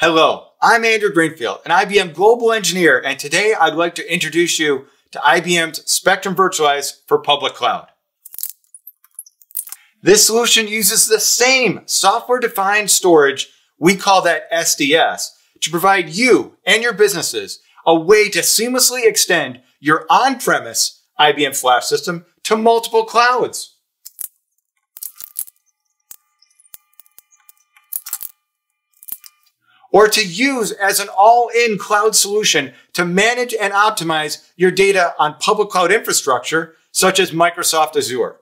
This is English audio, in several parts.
Hello, I'm Andrew Greenfield, an IBM Global Engineer, and today I'd like to introduce you to IBM's Spectrum Virtualize for Public Cloud. This solution uses the same software-defined storage, we call that SDS, to provide you and your businesses a way to seamlessly extend your on-premise IBM Flash system to multiple clouds. Or to use as an all-in cloud solution to manage and optimize your data on public cloud infrastructure, such as Microsoft Azure.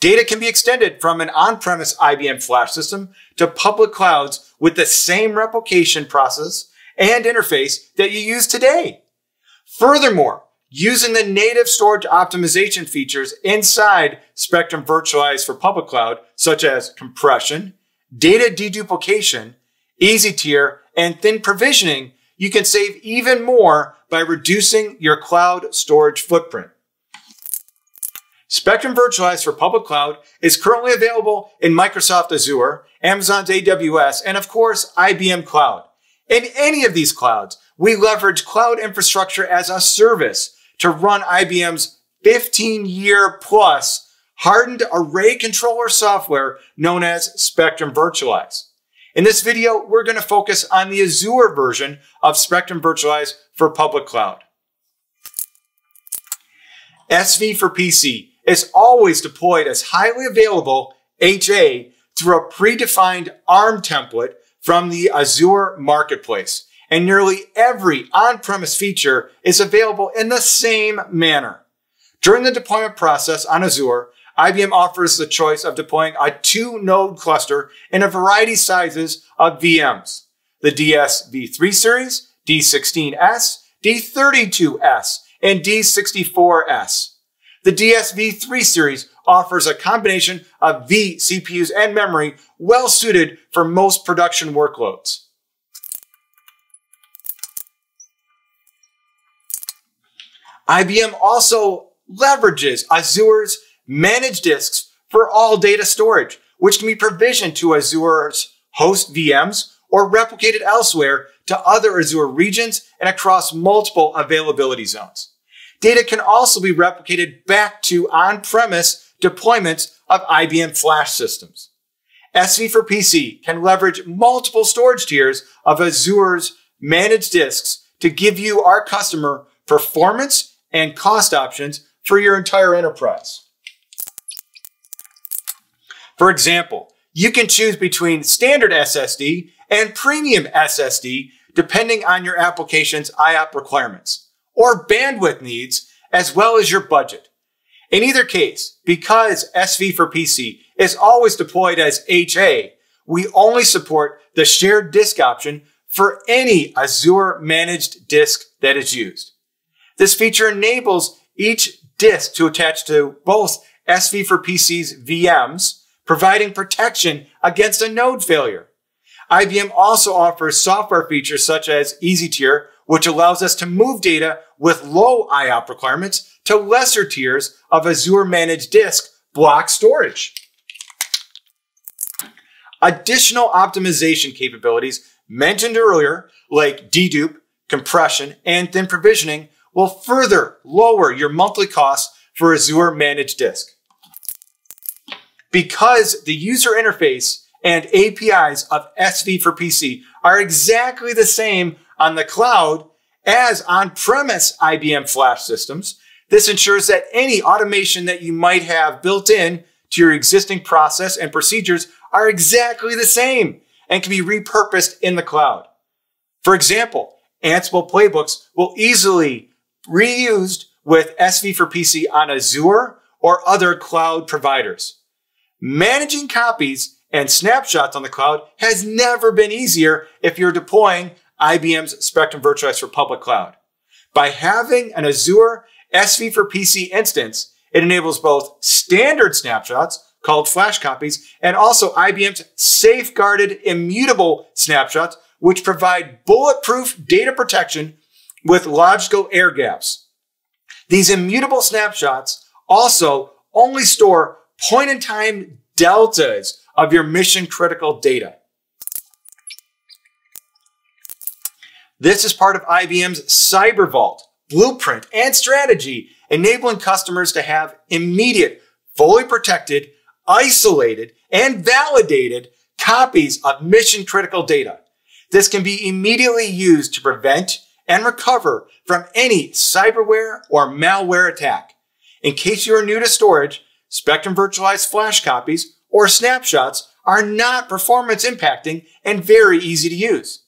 Data can be extended from an on-premise IBM flash system to public clouds with the same replication process and interface that you use today. Furthermore, using the native storage optimization features inside Spectrum Virtualize for public cloud, such as compression, data deduplication, easy tier, and thin provisioning, you can save even more by reducing your cloud storage footprint. Spectrum Virtualize for public cloud is currently available in Microsoft Azure, Amazon's AWS, and of course, IBM Cloud. In any of these clouds, we leverage cloud infrastructure as a service to run IBM's 15 year plus hardened array controller software known as Spectrum Virtualize. In this video, we're going to focus on the Azure version of Spectrum Virtualize for public cloud. SV for PC is always deployed as highly available HA through a predefined ARM template from the Azure Marketplace. And nearly every on-premise feature is available in the same manner. During the deployment process on Azure, IBM offers the choice of deploying a two node cluster in a variety sizes of VMs. The DS V3 series, D16S, D32S, and D64S. The DSV3 series offers a combination of V CPUs and memory well suited for most production workloads. IBM also leverages Azure's managed disks for all data storage, which can be provisioned to Azure's host VMs or replicated elsewhere to other Azure regions and across multiple availability zones. Data can also be replicated back to on-premise deployments of IBM flash systems. SV for PC can leverage multiple storage tiers of Azure's managed disks to give you, our customer, performance and cost options for your entire enterprise. For example, you can choose between standard SSD and premium SSD depending on your application's IOP requirements or bandwidth needs as well as your budget. In either case, because SV for PC is always deployed as HA, we only support the shared disk option for any Azure managed disk that is used. This feature enables each disk to attach to both SV for PC's VMs providing protection against a node failure. IBM also offers software features such as Easy Tier, which allows us to move data with low IOP requirements to lesser tiers of Azure managed disk block storage. Additional optimization capabilities mentioned earlier, like dedupe, compression, and thin provisioning, will further lower your monthly costs for Azure managed disk because the user interface and APIs of SV for PC are exactly the same on the cloud as on-premise IBM flash systems. This ensures that any automation that you might have built in to your existing process and procedures are exactly the same and can be repurposed in the cloud. For example, Ansible playbooks will easily reused with SV for PC on Azure or other cloud providers. Managing copies and snapshots on the cloud has never been easier if you're deploying IBM's Spectrum Virtualize for public cloud. By having an Azure SV for PC instance, it enables both standard snapshots called flash copies and also IBM's safeguarded immutable snapshots, which provide bulletproof data protection with logical air gaps. These immutable snapshots also only store point in time deltas of your mission critical data. This is part of IBM's Cyber Vault blueprint and strategy, enabling customers to have immediate, fully protected, isolated, and validated copies of mission critical data. This can be immediately used to prevent and recover from any cyberware or malware attack. In case you are new to storage, Spectrum Virtualized Flash copies or snapshots are not performance impacting and very easy to use.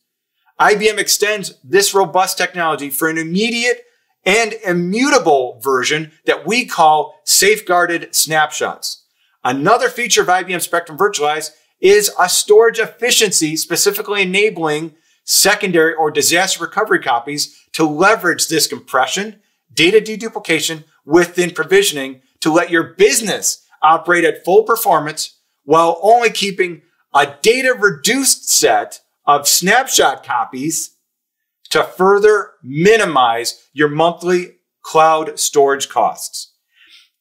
IBM extends this robust technology for an immediate and immutable version that we call safeguarded snapshots. Another feature of IBM Spectrum Virtualize is a storage efficiency, specifically enabling secondary or disaster recovery copies to leverage this compression, data deduplication within provisioning to let your business operate at full performance while only keeping a data reduced set of snapshot copies to further minimize your monthly cloud storage costs.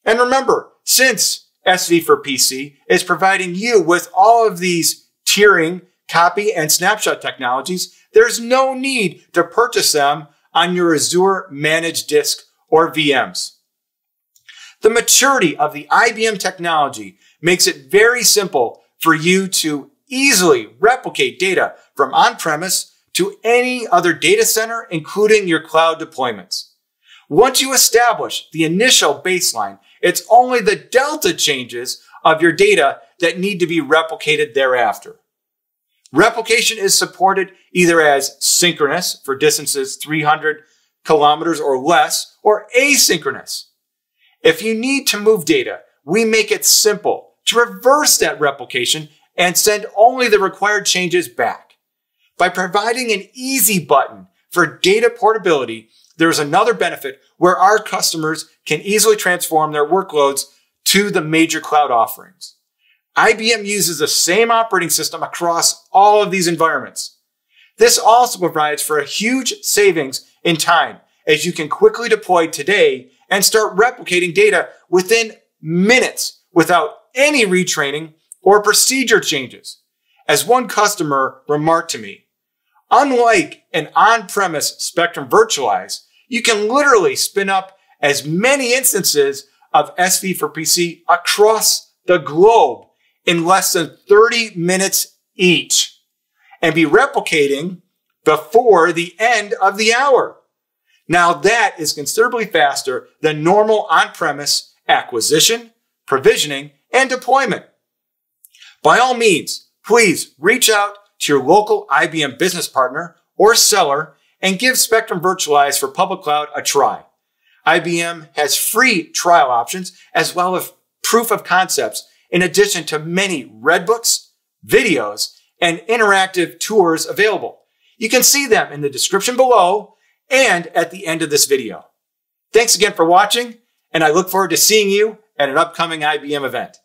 And remember, since SV for PC is providing you with all of these tiering, copy, and snapshot technologies, there's no need to purchase them on your Azure managed disk or VMs. The maturity of the IBM technology makes it very simple for you to easily replicate data from on-premise to any other data center, including your cloud deployments. Once you establish the initial baseline, it's only the delta changes of your data that need to be replicated thereafter. Replication is supported either as synchronous for distances 300 kilometers or less, or asynchronous. If you need to move data, we make it simple to reverse that replication and send only the required changes back. By providing an easy button for data portability, there's another benefit where our customers can easily transform their workloads to the major cloud offerings. IBM uses the same operating system across all of these environments. This also provides for a huge savings in time as you can quickly deploy today and start replicating data within minutes without any retraining or procedure changes. As one customer remarked to me, unlike an on-premise Spectrum Virtualize, you can literally spin up as many instances of SV for PC across the globe in less than 30 minutes each and be replicating before the end of the hour. Now that is considerably faster than normal on-premise acquisition, provisioning, and deployment. By all means, please reach out to your local IBM business partner or seller and give Spectrum Virtualize for public cloud a try. IBM has free trial options as well as proof of concepts in addition to many redbooks, videos, and interactive tours available. You can see them in the description below and at the end of this video. Thanks again for watching, and I look forward to seeing you at an upcoming IBM event.